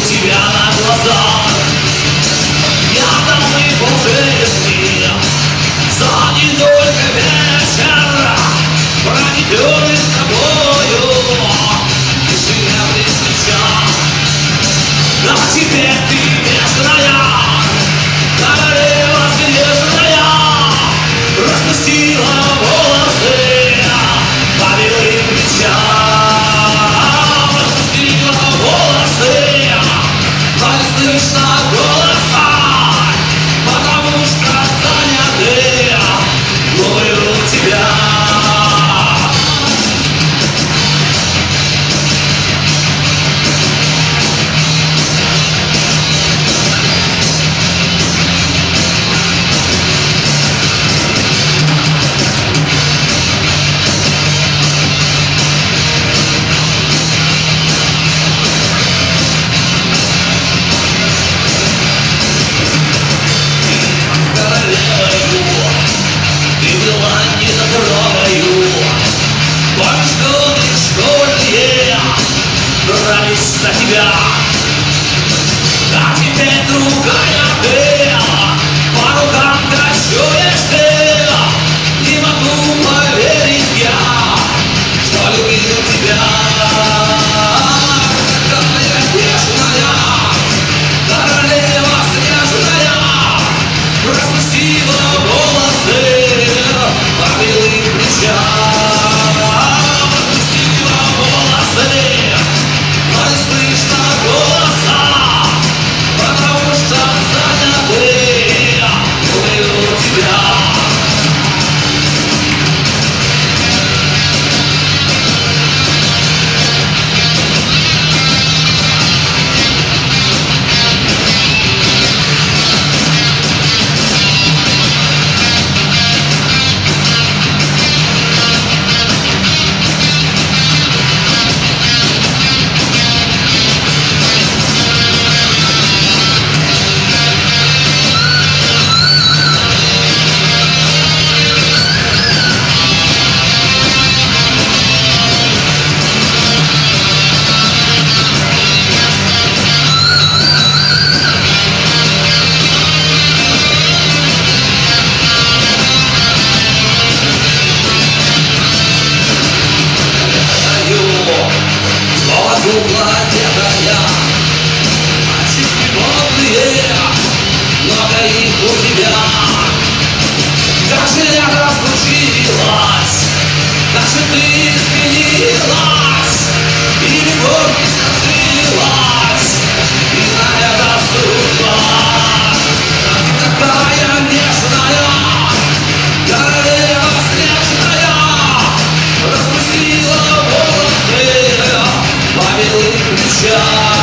тебя на глазах. Я давно полжизни За не только вечер Проведенный с тобою. Тишина при свечах А теперь ты нежная Королева Дрались за тебя А теперь другая ты одетая модные Много их у тебя Как же Как же ты изменилась И любовь не Shut